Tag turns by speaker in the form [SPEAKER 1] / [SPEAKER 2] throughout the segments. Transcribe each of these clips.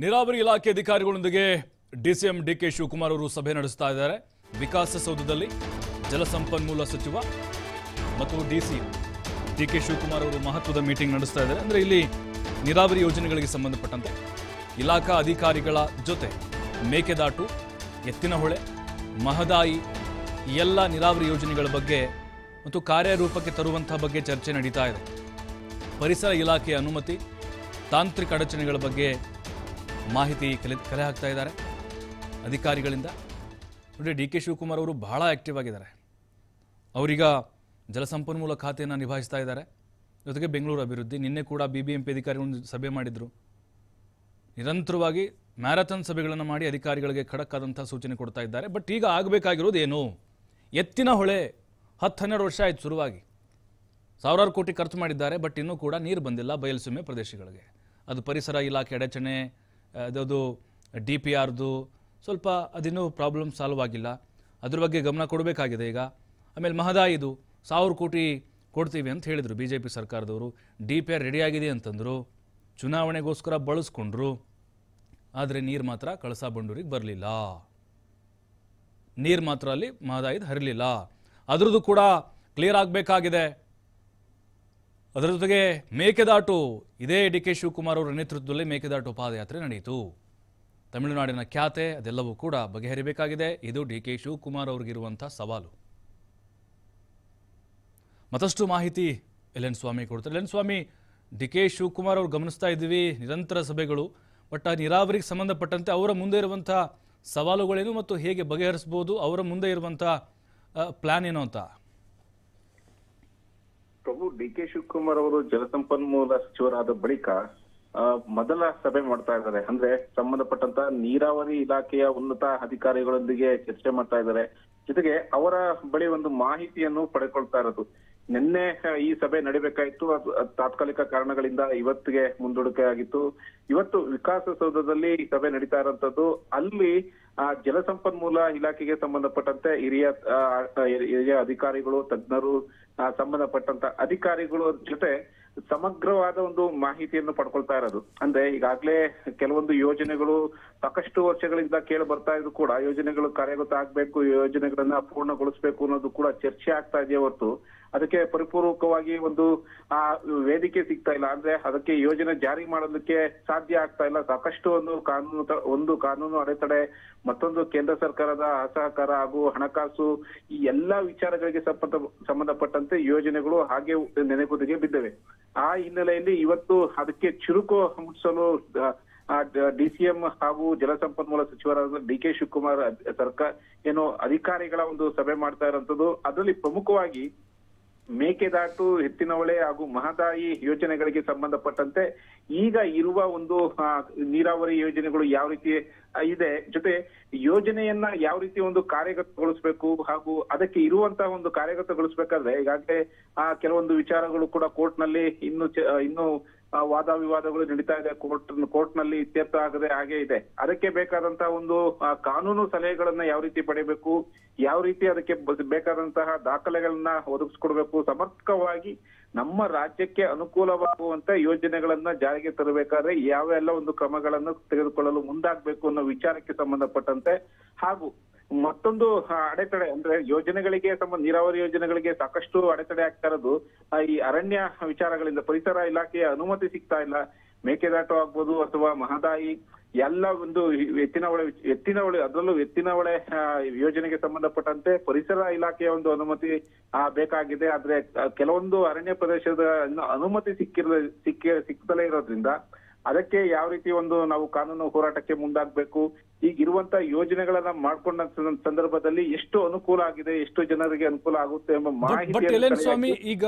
[SPEAKER 1] ನೀರಾವರಿ ಇಲಾಖೆ ಅಧಿಕಾರಿಗಳೊಂದಿಗೆ ಡಿಸಿಎಂ ಡಿಕೆ ಶಿವಕುಮಾರ್ ಅವರು ಸಭೆ ನಡೆಸ್ತಾ ಇದ್ದಾರೆ. ವಿಕಾಸಸೌಧದಲ್ಲಿ ಜಲಸಂಪನ್ಮೂಲ ಸಚಿವ ಮತ್ತು ಡಿಸಿ ಡಿ ಕೆ ಶಿವಕುಮಾರ್ ಅವರು ಮಹತ್ವದ ಮೀಟಿಂಗ್ ನಡೆಸ್ತಾ ಇದ್ದಾರೆ. ಅಂದರೆ ಇಲ್ಲಿ ನೀರಾವರಿ ಯೋಜನೆಗಳಿಗೆ ಸಂಬಂಧಪಟ್ಟಂತೆ ಇಲಾಖಾ ಅಧಿಕಾರಿಗಳ ಜೊತೆ ಮೇಕೆದಾಟು, ಎತ್ತಿನಹೊಳೆ, ಮಹದಾಯಿ ಎಲ್ಲ ನೀರಾವರಿ ಯೋಜನೆಗಳ ಬಗ್ಗೆ ಮತ್ತು ಕಾರ್ಯರೂಪಕ್ಕೆ ತರುವಂತಹ ಬಗ್ಗೆ ಚರ್ಚೆ ನಡೀತಾ ಇದೆ. ಪರಿಸರ ಇಲಾಖೆಯ ಅನುಮತಿ, ತಾಂತ್ರಿಕ ಅಡಚಣೆಗಳ ಬಗ್ಗೆ ಮಾಹಿತಿ ಕಲೆ ಕಲೆ ಹಾಕ್ತಾ ಇದ್ದಾರೆ. ಅಧಿಕಾರಿಗಳಿಂದ. ನೋಡಿ, ಡಿ ಕೆ ಶಿವಕುಮಾರ್ ಅವರು ಬಹಳ ಆ್ಯಕ್ಟಿವ್ ಆಗಿದ್ದಾರೆ. ಅವರೀಗ ಜಲಸಂಪನ್ಮೂಲ ಖಾತೆಯನ್ನು ನಿಭಾಯಿಸ್ತಾ ಇದ್ದಾರೆ. ಜೊತೆಗೆ ಬೆಂಗಳೂರು ಅಭಿವೃದ್ಧಿ. ನಿನ್ನೆ ಕೂಡ ಬಿ ಬಿ ಎಂ ಪಿ ಅಧಿಕಾರಿಗಳು ಸಭೆ ಮಾಡಿದರು. ನಿರಂತರವಾಗಿ ಮ್ಯಾರಥಾನ್ ಸಭೆಗಳನ್ನು ಮಾಡಿ ಅಧಿಕಾರಿಗಳಿಗೆ ಖಡಕ್ ಆದಂಥ ಸೂಚನೆ ಕೊಡ್ತಾ ಇದ್ದಾರೆ. ಬಟ್ ಈಗ ಆಗಬೇಕಾಗಿರೋದು ಏನು? ಎತ್ತಿನ ಹೊಳೆ ಹತ್ತು ಹನ್ನೆರಡು ವರ್ಷ ಆಯ್ತು ಶುರುವಾಗಿ. ಸಾವಿರಾರು ಕೋಟಿ ಖರ್ಚು ಮಾಡಿದ್ದಾರೆ, ಬಟ್ ಇನ್ನೂ ಕೂಡ ನೀರು ಬಂದಿಲ್ಲ ಬಯಲುಸೀಮೆ ಪ್ರದೇಶಗಳಿಗೆ. ಅದು ಪರಿಸರ ಇಲಾಖೆ ಅಡಚಣೆ ಅದದು ಡಿ ಪಿ ಆರ್ದು ಸ್ವಲ್ಪ ಅದಿನ್ನೂ ಪ್ರಾಬ್ಲಮ್ ಸಾಲ್ವ್ ಆಗಿಲ್ಲ. ಅದ್ರ ಬಗ್ಗೆ ಗಮನ ಕೊಡಬೇಕಾಗಿದೆ ಈಗ. ಆಮೇಲೆ ಮಹದಾಯಿದು ಸಾವಿರ ಕೋಟಿ ಕೊಡ್ತೀವಿ ಅಂತ ಹೇಳಿದರು ಬಿ ಜೆ ಪಿ ಸರ್ಕಾರದವರು. ಡಿ ಪಿ ಆರ್ ರೆಡಿಯಾಗಿದೆ ಅಂತಂದರು, ಚುನಾವಣೆಗೋಸ್ಕರ ಬಳಸ್ಕೊಂಡ್ರು. ಆದರೆ ನೀರು ಮಾತ್ರ ಕಳಸಾ ಬಂಡೂರಿಗೆ ಬರಲಿಲ್ಲ. ನೀರು ಮಾತ್ರ ಅಲ್ಲಿ ಮಹದಾಯಿದು ಹರಿಲಿಲ್ಲ. ಅದ್ರದ್ದು ಕೂಡ ಕ್ಲಿಯರ್ ಆಗಬೇಕಾಗಿದೆ. ಅದರ ಜೊತೆಗೆ ಮೇಕೆದಾಟು, ಇದೇ ಡಿ ಕೆ ಶಿವಕುಮಾರ್ ಅವರ ನೇತೃತ್ವದಲ್ಲಿ ಮೇಕೆದಾಟು ಪಾದಯಾತ್ರೆ ನಡೆಯಿತು. ತಮಿಳುನಾಡಿನ ಖ್ಯಾತೆ, ಅದೆಲ್ಲವೂ ಕೂಡ ಬಗೆಹರಿಬೇಕಾಗಿದೆ. ಇದು ಡಿ ಕೆ ಶಿವಕುಮಾರ್ ಅವ್ರಿಗಿರುವಂಥ ಸವಾಲು. ಮತ್ತಷ್ಟು ಮಾಹಿತಿ ಎಲ್ ಸ್ವಾಮಿ ಕೊಡ್ತಾರೆ. ಎಲ್ ಸ್ವಾಮಿ, ಡಿ ಕೆ ಶಿವಕುಮಾರ್ ಅವರು ಗಮನಿಸ್ತಾ ಇದ್ದೀವಿ, ನಿರಂತರ ಸಭೆಗಳು, ಬಟ್ ಆ ನೀರಾವರಿಗೆ ಸಂಬಂಧಪಟ್ಟಂತೆ ಅವರ ಮುಂದೆ ಇರುವಂಥ ಸವಾಲುಗಳೇನು ಮತ್ತು ಹೇಗೆ ಬಗೆಹರಿಸ್ಬೋದು, ಅವರ ಮುಂದೆ ಇರುವಂಥ ಪ್ಲ್ಯಾನ್ ಏನು ಅಂತ
[SPEAKER 2] ಪ್ರಭು ಡಿ ಕೆ ಶಿವಕುಮಾರ್ ಅವರು ಜಲಸಂಪನ್ಮೂಲ ಸಚಿವರಾದ ಬಳಿಕ ಮೊದಲ ಸಭೆ ಮಾಡ್ತಾ ಇದ್ದಾರೆ. ಅಂದ್ರೆ ಸಂಬಂಧಪಟ್ಟಂತ ನೀರಾವರಿ ಇಲಾಖೆಯ ಉನ್ನತ ಅಧಿಕಾರಿಗಳೊಂದಿಗೆ ಚರ್ಚೆ ಮಾಡ್ತಾ ಇದ್ದಾರೆ. ಜೊತೆಗೆ ಅವರ ಬಳಿ ಒಂದು ಮಾಹಿತಿಯನ್ನು ಪಡೆಕೊಳ್ತಾ ಇರೋದು. ನಿನ್ನೆ ಈ ಸಭೆ ನಡಿಬೇಕಾಯ್ತು. ಅದು ತಾತ್ಕಾಲಿಕ ಕಾರಣಗಳಿಂದ ಇವತ್ತಿಗೆ ಮುಂದೂಡಿಕೆ ಆಗಿತ್ತು. ಇವತ್ತು ವಿಕಾಸಸೌಧದಲ್ಲಿ ಈ ಸಭೆ ನಡೀತಾ ಇರುವಂತದ್ದು ಅಲ್ಲಿ, ಆ, ಜಲಸಂಪನ್ಮೂಲ ಇಲಾಖೆಗೆ ಸಂಬಂಧಪಟ್ಟಂತೆ ಹಿರಿಯ ಹಿರಿಯ ಅಧಿಕಾರಿಗಳು, ತಜ್ಞರು ಸಂಬಂಧಪಟ್ಟಂತ ಅಧಿಕಾರಿಗಳು ಜೊತೆ ಸಮಗ್ರವಾದ ಒಂದು ಮಾಹಿತಿಯನ್ನು ಪಡ್ಕೊಳ್ತಾ ಇರೋದು. ಅಂದ್ರೆ ಈಗಾಗ್ಲೇ ಕೆಲವೊಂದು ಯೋಜನೆಗಳು ಸಾಕಷ್ಟು ವರ್ಷಗಳಿಂದ ಕೇಳಿ ಬರ್ತಾ ಇದ್ರು ಕೂಡ. ಯೋಜನೆಗಳು ಕಾರ್ಯಗತ ಆಗ್ಬೇಕು, ಯೋಜನೆಗಳನ್ನ ಪೂರ್ಣಗೊಳಿಸ್ಬೇಕು ಅನ್ನೋದು ಕೂಡ ಚರ್ಚೆ ಆಗ್ತಾ ಇದೆಯೇ ಹೊರತು. ಅದಕ್ಕೆ ಪರಿಪೂರ್ವಕವಾಗಿ ಒಂದು, ಆ, ವೇದಿಕೆ ಸಿಗ್ತಾ ಇಲ್ಲ. ಅಂದ್ರೆ ಅದಕ್ಕೆ ಯೋಜನೆ ಜಾರಿ ಮಾಡೋದಕ್ಕೆ ಸಾಧ್ಯ ಆಗ್ತಾ ಇಲ್ಲ. ಸಾಕಷ್ಟು ಒಂದು ಕಾನೂನು ಒಂದು ಕಾನೂನು ಅಡೆತಡೆ, ಮತ್ತೊಂದು ಕೇಂದ್ರ ಸರ್ಕಾರದ ಅಸಹಕಾರ ಹಾಗೂ ಹಣಕಾಸು, ಈ ಎಲ್ಲಾ ವಿಚಾರಗಳಿಗೆ ಸಂಬಂಧ, ಸಂಬಂಧಪಟ್ಟಂತೆ ಯೋಜನೆಗಳು ಹಾಗೆ ನೆನೆಗುದಿಗೆ ಬಿದ್ದವೆ. ಆ ಹಿನ್ನೆಲೆಯಲ್ಲಿ ಇವತ್ತು ಅದಕ್ಕೆ ಚುರುಕು ಮುಟ್ಟಿಸಲು ಡಿಸಿಎಂ ಹಾಗೂ ಜಲಸಂಪನ್ಮೂಲ ಸಚಿವರಾದ ಡಿ ಕೆ ಶಿವಕುಮಾರ್ ಸರ್ಕಾರ ಏನು ಅಧಿಕಾರಿಗಳ ಒಂದು ಸಭೆ ಮಾಡ್ತಾ ಇರುವಂತದ್ದು ಅದರಲ್ಲಿ ಪ್ರಮುಖವಾಗಿ ಮೇಕೆದಾಟು ಎತ್ತಿನವಳೆ ಹಾಗೂ ಮಹದಾಯಿ ಯೋಜನೆಗಳಿಗೆ ಸಂಬಂಧಪಟ್ಟಂತೆ ಈಗ ಇರುವ ಒಂದು ನೀರಾವರಿ ಯೋಜನೆಗಳು ಯಾವ ರೀತಿ ಇದೆ. ಜೊತೆ ಯೋಜನೆಯನ್ನ ಯಾವ ರೀತಿ ಒಂದು ಕಾರ್ಯಗತಗೊಳಿಸಬೇಕು ಹಾಗೂ ಅದಕ್ಕೆ ಇರುವಂತಹ ಒಂದು ಕಾರ್ಯಗತಗೊಳಿಸಬೇಕಾದ್ರೆ ಈಗಾಗಲೇ, ಆ, ಕೆಲವೊಂದು ವಿಚಾರಗಳು ಕೂಡ ಕೋರ್ಟ್ನಲ್ಲಿ ಇನ್ನು ಇನ್ನು ವಾದ ವಿವಾದಗಳು ನಡೀತಾ ಇದೆ. ಕೋರ್ಟ್ ಕೋರ್ಟ್ನಲ್ಲಿ ಇತ್ಯರ್ಥ ಆಗದೆ ಹಾಗೆ ಇದೆ. ಅದಕ್ಕೆ ಬೇಕಾದಂತಹ ಒಂದು ಕಾನೂನು ಸಲಹೆಗಳನ್ನ ಯಾವ ರೀತಿ ಪಡೆಯಬೇಕು, ಯಾವ ರೀತಿ ಅದಕ್ಕೆ ಬೇಕಾದಂತಹ ದಾಖಲೆಗಳನ್ನ ಒದಗಿಸ್ಕೊಡ್ಬೇಕು ಸಮರ್ಥವಾಗಿ ನಮ್ಮ ರಾಜ್ಯಕ್ಕೆ ಅನುಕೂಲವಾಗುವಂತ ಯೋಜನೆಗಳನ್ನ ಜಾರಿಗೆ ತರಬೇಕಾದ್ರೆ ಯಾವೆಲ್ಲ ಒಂದು ಕ್ರಮಗಳನ್ನು ತೆಗೆದುಕೊಳ್ಳಲು ಮುಂದಾಗಬೇಕು ಅನ್ನೋ ವಿಚಾರಕ್ಕೆ ಸಂಬಂಧಪಟ್ಟಂತೆ ಹಾಗೂ ಮತ್ತೊಂದು ಅಡೆತಡೆ ಅಂದ್ರೆ ಯೋಜನೆಗಳಿಗೆ ಸಂಬಂಧ ನೀರಾವರಿ ಯೋಜನೆಗಳಿಗೆ ಸಾಕಷ್ಟು ಅಡೆತಡೆ ಆಗ್ತಾ ಇರೋದು ಈ ಅರಣ್ಯ ವಿಚಾರಗಳಿಂದ ಪರಿಸರ ಇಲಾಖೆಯ ಅನುಮತಿ ಸಿಗ್ತಾ ಇಲ್ಲ. ಮೇಕೆದಾಟು ಆಗ್ಬೋದು ಅಥವಾ ಮಹದಾಯಿ ಎಲ್ಲ ಒಂದು ಎತ್ತಿನ ಹೊಳೆ ಎತ್ತಿನ ಹೊಳೆ, ಅದರಲ್ಲೂ ಎತ್ತಿನ ಯೋಜನೆಗೆ ಸಂಬಂಧಪಟ್ಟಂತೆ ಪರಿಸರ ಇಲಾಖೆಯ ಒಂದು ಅನುಮತಿ ಬೇಕಾಗಿದೆ. ಆದ್ರೆ ಕೆಲವೊಂದು ಅರಣ್ಯ ಪ್ರದೇಶದ ಅನುಮತಿ ಸಿಕ್ಕಿರ ಸಿಕ್ಕಿ ಸಿಗ್ತಲೇ ಇರೋದ್ರಿಂದ ಅದಕ್ಕೆ ಯಾವ ರೀತಿ ಒಂದು ನಾವು ಕಾನೂನು ಹೋರಾಟಕ್ಕೆ ಮುಂದಾಗಬೇಕು? ಈಗಿರುವಂತಹ ಇರುವಂತ ಯೋಜನೆಗಳನ್ನ ಮಾಡ್ಕೊಂಡ ಸಂದರ್ಭದಲ್ಲಿ ಎಷ್ಟು ಅನುಕೂಲ ಆಗಿದೆ ಎಷ್ಟು ಜನರಿಗೆ ಅನುಕೂಲ ಆಗುತ್ತೆ ಎಂಬ ಮಾಹಿತಿ
[SPEAKER 1] ಸ್ವಾಮಿ ಈಗ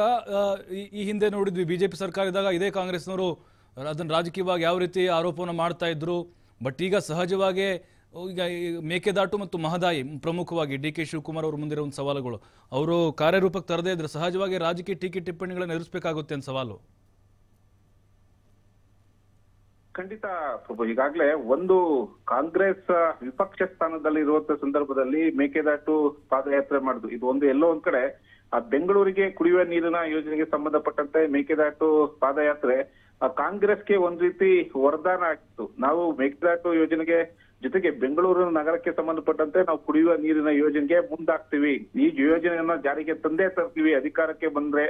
[SPEAKER 1] ಈ- ಹಿಂದೆ ನೋಡಿದ್ವಿ ಬಿಜೆಪಿ ಸರ್ಕಾರ ಇದ್ದಾಗ ಇದೇ ಕಾಂಗ್ರೆಸ್ನವರು ಅದನ್ನ ರಾಜಕೀಯವಾಗಿ ಯಾವ ರೀತಿ ಆರೋಪವನ್ನು ಮಾಡ್ತಾ ಇದ್ರು. ಬಟ್ ಈಗ ಸಹಜವಾಗಿ ಈಗ ಮೇಕೆದಾಟು ಮತ್ತು ಮಹದಾಯಿ ಪ್ರಮುಖವಾಗಿ ಡಿ ಕೆ ಶಿವಕುಮಾರ್ ಅವ್ರ ಮುಂದಿರೋ ಒಂದು ಸವಾಲುಗಳು. ಅವರು ಕಾರ್ಯರೂಪಕ್ಕೆ ತರದೇ ಇದ್ರೆ ಸಹಜವಾಗಿ ರಾಜಕೀಯ ಟೀಕೆ ಟಿಪ್ಪಣಿಗಳನ್ನು ಎದುರಿಸಬೇಕಾಗುತ್ತೆ ಅಂತ ಸವಾಲು.
[SPEAKER 2] ಖಂಡಿತ ಪ್ರಭು ಈಗಾಗ್ಲೇ ಒಂದು ಕಾಂಗ್ರೆಸ್ ವಿಪಕ್ಷ ಸ್ಥಾನದಲ್ಲಿ ಇರುವಂತ ಸಂದರ್ಭದಲ್ಲಿ ಮೇಕೆದಾಟು ಪಾದಯಾತ್ರೆ ಮಾಡುದು. ಇದು ಒಂದು ಎಲ್ಲೋ ಒಂದ್ ಕಡೆ ಆ ಬೆಂಗಳೂರಿಗೆ ಕುಡಿಯುವ ನೀರಿನ ಯೋಜನೆಗೆ ಸಂಬಂಧಪಟ್ಟಂತೆ ಮೇಕೆದಾಟು ಪಾದಯಾತ್ರೆ ಆ, ಕಾಂಗ್ರೆಸ್ಗೆ ಒಂದ್ ರೀತಿ ವರದಾನ ಆಗಿತ್ತು ನಾವು ಮೇಕೆದಾಟು ಯೋಜನೆಗೆ ಜೊತೆಗೆ ಬೆಂಗಳೂರು ನಗರಕ್ಕೆ ಸಂಬಂಧಪಟ್ಟಂತೆ ನಾವು ಕುಡಿಯುವ ನೀರಿನ ಯೋಜನೆಗೆ ಮುಂದಾಗ್ತೀವಿ. ಈ ಯೋಜನೆಯನ್ನ ಜಾರಿಗೆ ತಂದೇ ತರ್ತೀವಿ. ಅಧಿಕಾರಕ್ಕೆ ಬಂದ್ರೆ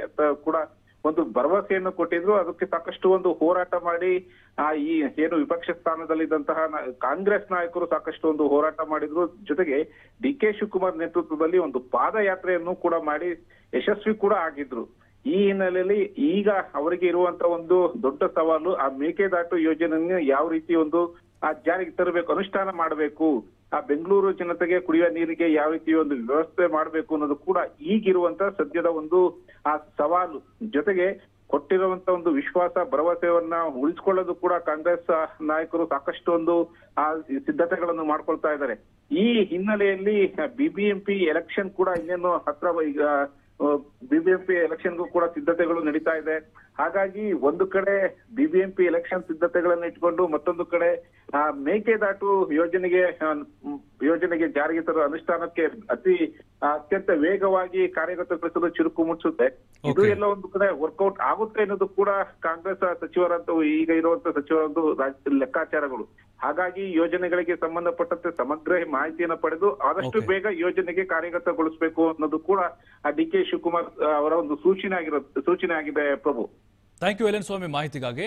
[SPEAKER 2] ಕೂಡ ಒಂದು ಭರವಸೆಯನ್ನು ಕೊಟ್ಟಿದ್ರು. ಅದಕ್ಕೆ ಸಾಕಷ್ಟು ಒಂದು ಹೋರಾಟ ಮಾಡಿ, ಆ ಈ ಏನು ವಿಪಕ್ಷ ಸ್ಥಾನದಲ್ಲಿದ್ದಂತಹ ಕಾಂಗ್ರೆಸ್ ನಾಯಕರು ಸಾಕಷ್ಟು ಒಂದು ಹೋರಾಟ ಮಾಡಿದ್ರು. ಜೊತೆಗೆ ಡಿ ಕೆ ಶಿವಕುಮಾರ್ ನೇತೃತ್ವದಲ್ಲಿ ಒಂದು ಪಾದಯಾತ್ರೆಯನ್ನು ಕೂಡ ಮಾಡಿ ಯಶಸ್ವಿ ಕೂಡ ಆಗಿದ್ರು. ಈ ಹಿನ್ನೆಲೆಯಲ್ಲಿ ಈಗ ಅವರಿಗೆ ಇರುವಂತ ಒಂದು ದೊಡ್ಡ ಸವಾಲು, ಆ ಮೇಕೆದಾಟು ಯೋಜನೆಯನ್ನು ಯಾವ ರೀತಿ ಒಂದು ಆ ಜಾರಿಗೆ ತರಬೇಕು, ಅನುಷ್ಠಾನ ಮಾಡಬೇಕು ಆ ಬೆಂಗಳೂರು ಜನತೆಗೆ ಕುಡಿಯುವ ನೀರಿಗೆ ಯಾವ ರೀತಿ ಒಂದು ವ್ಯವಸ್ಥೆ ಮಾಡಬೇಕು ಅನ್ನೋದು ಕೂಡ ಈಗಿರುವಂತ ಸದ್ಯದ ಒಂದು ಆ ಸವಾಲು. ಜೊತೆಗೆ ಕೊಟ್ಟಿರುವಂತ ಒಂದು ವಿಶ್ವಾಸ, ಭರವಸೆಯನ್ನ ಉಳಿಸ್ಕೊಳ್ಳೋದು ಕೂಡ ಕಾಂಗ್ರೆಸ್ ನಾಯಕರು ಸಾಕಷ್ಟು ಒಂದು ಆ ಸಿದ್ಧತೆಗಳನ್ನು ಮಾಡ್ಕೊಳ್ತಾ ಇದ್ದಾರೆ. ಈ ಹಿನ್ನೆಲೆಯಲ್ಲಿ ಬಿಬಿಎಂಪಿ ಎಲೆಕ್ಷನ್ ಕೂಡ ಇನ್ನೇನು ಹತ್ರ ಈಗ ಬಿಬಿಎಂಪಿ ಎಲೆಕ್ಷನ್ಗೂ ಕೂಡ ಸಿದ್ಧತೆಗಳು ನಡೀತಾ ಇದೆ. ಹಾಗಾಗಿ ಒಂದು ಕಡೆ ಬಿಬಿಎಂಪಿ ಎಲೆಕ್ಷನ್ ಸಿದ್ಧತೆಗಳನ್ನು ಇಟ್ಕೊಂಡು ಮತ್ತೊಂದು ಕಡೆ ಆ, ಮೇಕೆದಾಟು ಯೋಜನೆಗೆ ಯೋಜನೆಗೆ ಜಾರಿಗೆ ತರುವ ಅನುಷ್ಠಾನಕ್ಕೆ ಅತಿ ಅತ್ಯಂತ ವೇಗವಾಗಿ ಕಾರ್ಯಗತಗೊಳಿಸಲು ಚುರುಕು ಮುಟ್ಟಿಸುತ್ತೆ ಇದು ಎಲ್ಲ ಒಂದು ಕಡೆ ವರ್ಕೌಟ್ ಆಗುತ್ತೆ ಅನ್ನೋದು ಕೂಡ ಕಾಂಗ್ರೆಸ್ ಸಚಿವರಂತ ಈಗ ಇರುವಂತ ಸಚಿವರಂದು ಲೆಕ್ಕಾಚಾರಗಳು. ಹಾಗಾಗಿ ಯೋಜನೆಗಳಿಗೆ ಸಂಬಂಧಪಟ್ಟಂತೆ ಸಮಗ್ರ ಮಾಹಿತಿಯನ್ನು ಪಡೆದು ಆದಷ್ಟು ಬೇಗ ಯೋಜನೆಗೆ ಕಾರ್ಯಗತಗೊಳಿಸಬೇಕು ಅನ್ನೋದು ಕೂಡ ಡಿ ಕೆ ಶಿವಕುಮಾರ್ ಅವರ ಒಂದು ಸೂಚನೆ ಆಗಿರೋ ಸೂಚನೆ ಆಗಿದೆ ಪ್ರಭು.
[SPEAKER 1] ಥ್ಯಾಂಕ್ ಯು ಎಲೆನ್ ಸ್ವಾಮಿ ಮಾಹಿತಿಗಾಗಿ.